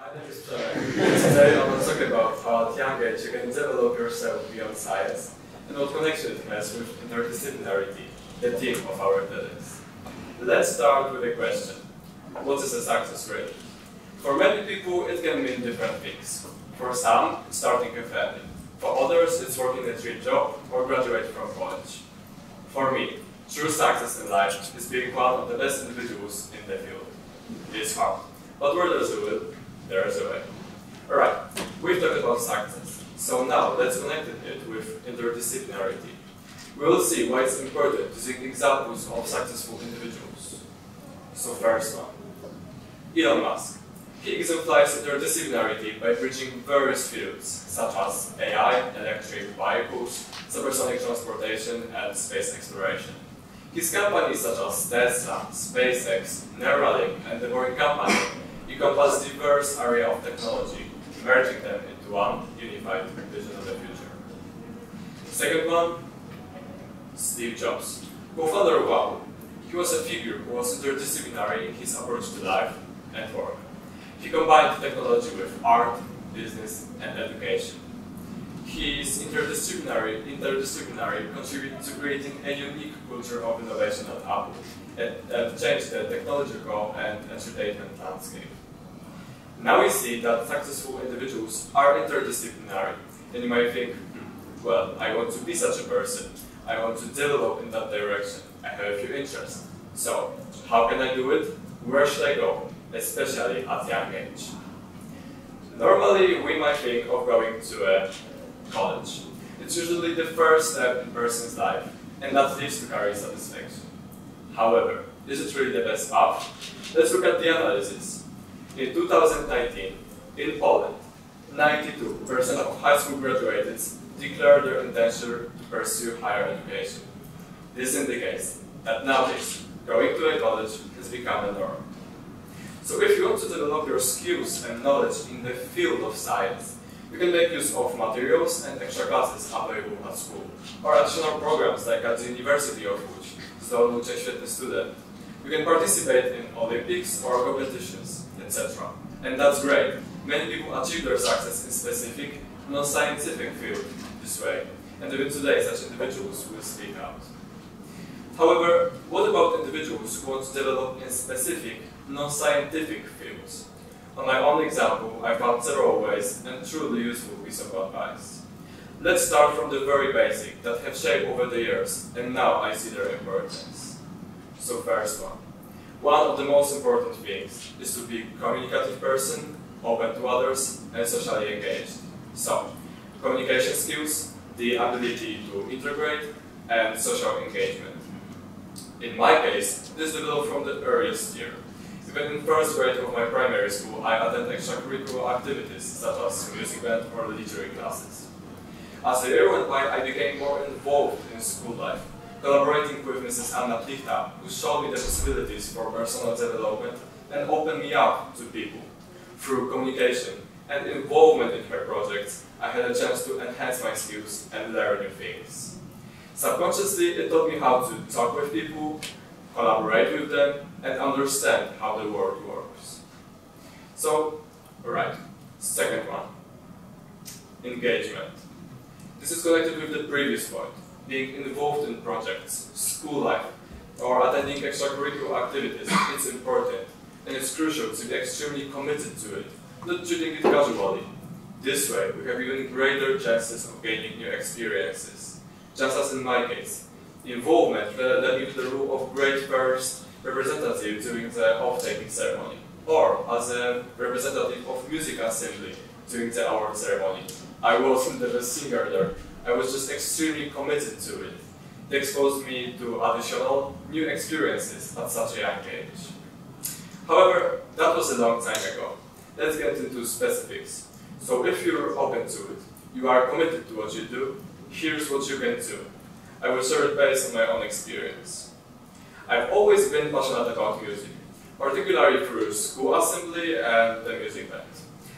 Today I want to talk about how young age you can develop yourself beyond science and what has with interdisciplinarity, the theme of our TEDx. Let's start with a question. What is a success really? For many people it can mean different things. For some, it's starting a family. For others, it's working a dream job or graduate from college. For me, true success in life is being one of the best individuals in the field. It is hard, but where there's a will, there is a way. Alright, we've talked about success, so now let's connect it with interdisciplinarity. We will see why it's important to seek examples of successful individuals. So first one, Elon Musk. He exemplifies interdisciplinarity by bridging various fields, such as AI, electric vehicles, supersonic transportation, and space exploration. His companies such as Tesla, SpaceX, Neuralink, and the Boring Company encompass diverse area of technology, merging them into one unified vision of the future. Second one, Steve Jobs, co-founder of Apple. He was a figure who was interdisciplinary in his approach to life and work. He combined technology with art, business, and education. His interdisciplinary, interdisciplinary contributed to creating a unique culture of innovation at Apple that changed the technological and entertainment landscape. Now we see that successful individuals are interdisciplinary, and you might think, hmm, well, I want to be such a person. I want to develop in that direction. I have a few interests. So, how can I do it? Where should I go? Especially at young age. Normally, we might think of going to a college. It's usually the first step in a person's life, and that leads to career satisfaction. However, is it really the best path? Let's look at the analysis. In 2019, in Poland, 92% of high school graduates declared their intention to pursue higher education. This indicates that nowadays, going to a college has become a norm. So if you want to develop your skills and knowledge in the field of science, you can make use of materials and extra classes available at school, or additional programs like at the University of Łódź, zdobył a świetny student. You can participate in Olympics or competitions, etc. And that's great. Many people achieve their success in specific, non-scientific field this way, and even today such individuals will speak out. However, what about individuals who want to develop in specific, non-scientific fields? On my own example, I found several ways and truly useful piece of advice. Let's start from the very basic that have shaped over the years, and now I see their importance. So first one. One of the most important things is to be a communicative person, open to others, and socially engaged. So, communication skills, the ability to integrate, and social engagement. In my case, this developed from the earliest year. Even in first grade of my primary school, I attended extracurricular activities such as music band or literary classes. As the year went by, I became more involved in school life, collaborating with Mrs. Anna Plichta, who showed me the possibilities for personal development and opened me up to people. Through communication and involvement in her projects, I had a chance to enhance my skills and learn new things. Subconsciously, it taught me how to talk with people, collaborate with them, and understand how the world works. So, alright, second one, engagement. This is connected with the previous point, being involved in projects, school life, or attending extracurricular activities, it's important, and it's crucial to be extremely committed to it, not treating it casually. This way, we have even greater chances of gaining new experiences. Just as in my case, involvement led me to the role of great first representative during the off-taking ceremony, or as a representative of music assembly during the award ceremony. I wasn't the best singer there, I was just extremely committed to it. It exposed me to additional new experiences at such a young age. However, that was a long time ago. Let's get into specifics. So if you're open to it, you are committed to what you do, here's what you can do. I will share it based on my own experience. I've always been passionate about music, particularly through school assembly and the music band.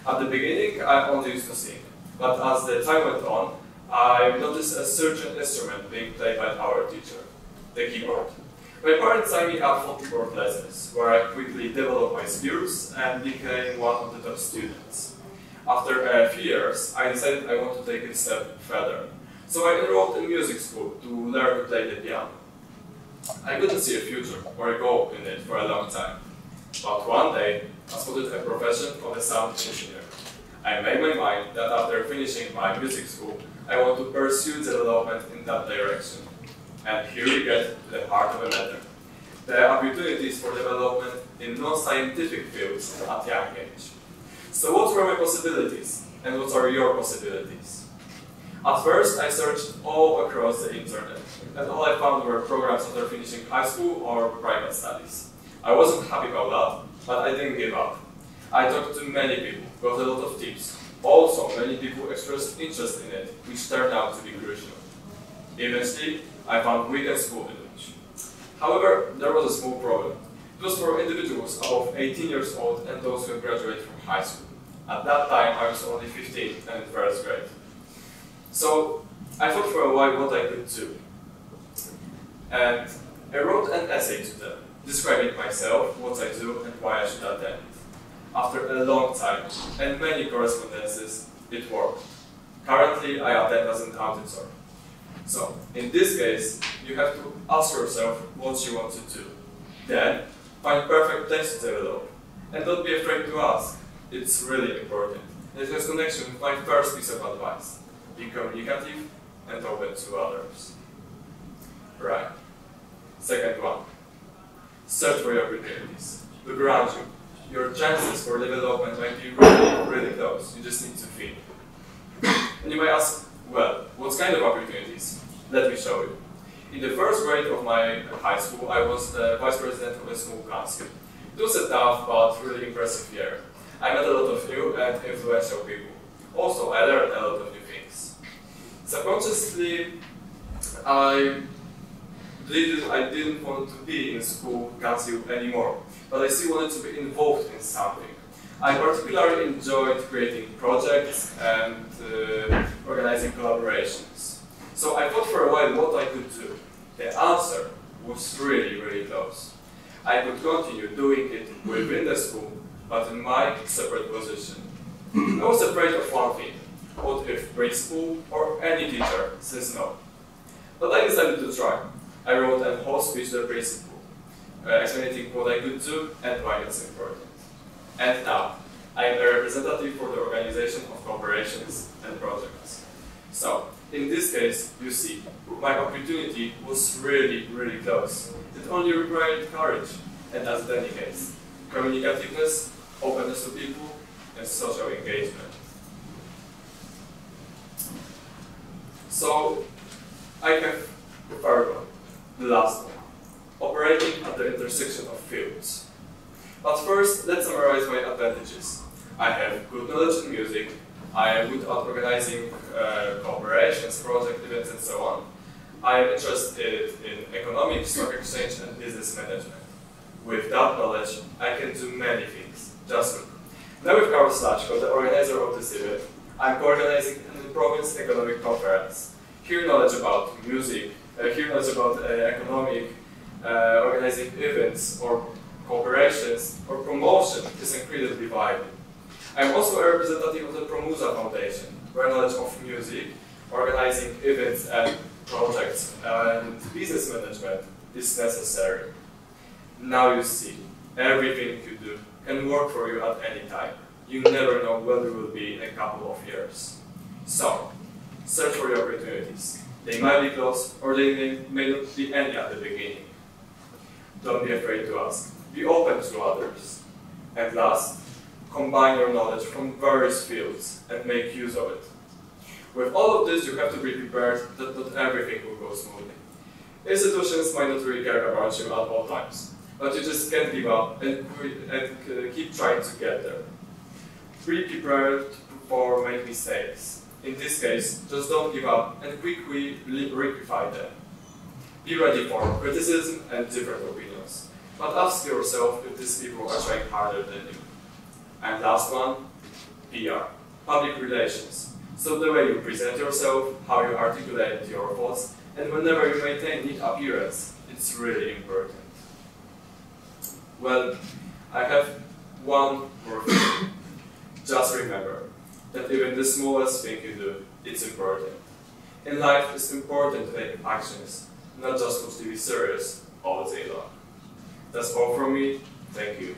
At the beginning, I only used to sing, but as the time went on, I noticed a certain instrument being played by our teacher, the keyboard. My parents signed me up for keyboard lessons, where I quickly developed my skills and became one of the top students. After a few years, I decided I want to take it a step further. So I enrolled in music school to learn to play the piano. I couldn't see a future or a goal in it for a long time. But one day, I spotted a profession of a sound engineer. I made my mind that after finishing my music school, I want to pursue development in that direction. And here we get to the heart of the matter. The opportunities for development in non-scientific fields at young age. So what were my possibilities? And what are your possibilities? At first, I searched all across the internet, and all I found were programs after finishing high school or private studies. I wasn't happy about that, but I didn't give up. I talked to many people, got a lot of tips. Also, many people expressed interest in it, which turned out to be crucial. Eventually, I found weekend school in Łódź. However, there was a small problem. It was for individuals above 18 years old and those who graduated from high school. At that time, I was only 15 and in first grade. So, I thought for a while what I could do. And I wrote an essay to them, describing myself, what I do, and why I should attend. After a long time and many correspondences, it worked. Currently, I as an auditor. So, in this case, you have to ask yourself what you want to do. Then, find perfect place to develop. And don't be afraid to ask. It's really important. It has connection with my first piece of advice. Be communicative and open to others. Right. Second one. Search for your opportunities. Look around you. Your chances for development might be really, really close. You just need to think. And you might ask, well, what kind of opportunities? Let me show you. In the first grade of my high school, I was the vice president of a school council. It was a tough but really impressive year. I met a lot of new and influential people. Also, I learned a lot of new things. Subconsciously, I didn't, I didn't want to be in school council anymore, but I still wanted to be involved in something. I particularly enjoyed creating projects and uh, organizing collaborations. So I thought for a while what I could do. The answer was really, really close. I could continue doing it within the school, but in my separate position. I was afraid of one thing. What if principal or any teacher says no? But I decided to try. I wrote a whole speech to the principal, uh, explaining what I could do and why it's important. And now, I am a representative for the organization of corporations and projects. So, in this case, you see, my opportunity was really, really close. It only required courage, and as any case, communicativeness, openness to people, and social engagement. So, I have one, the last one, operating at the intersection of fields. But first, let's summarize my advantages. I have good knowledge in music, I am good at organizing uh, cooperations, project events, and so on. I am interested in economics, stock exchange, and business management. With that knowledge, I can do many things. Just look. Now with Karol Slaczko, the organizer of this event, I'm co-organizing an province economic conference. Here knowledge about music, uh, here knowledge about uh, economic, uh, organizing events or cooperations or promotion is incredibly vital. I'm also a representative of the PROMUZA Foundation, where knowledge of music, organizing events and projects, and business management is necessary. Now you see, everything you do can work for you at any time. You never know where you will be in a couple of years. So, search for your opportunities. They might be close, or they may, may not be any at the beginning. Don't be afraid to ask. Be open to others. And last, combine your knowledge from various fields and make use of it. With all of this, you have to be prepared that not everything will go smoothly. Institutions might not really care about you at all times, but you just can't give up and, and uh, keep trying to get there. Be prepared for make mistakes. In this case, just don't give up and quickly rectify them. Be ready for criticism and different opinions, but ask yourself if these people are trying harder than you. And last one, PR, public relations. So the way you present yourself, how you articulate your thoughts, and whenever you maintain neat appearance, it's really important. Well, I have one more thing. Just remember that even the smallest thing you do, it's important. In life, it's important to actions, not just with TV series all day long. That's all from me. Thank you.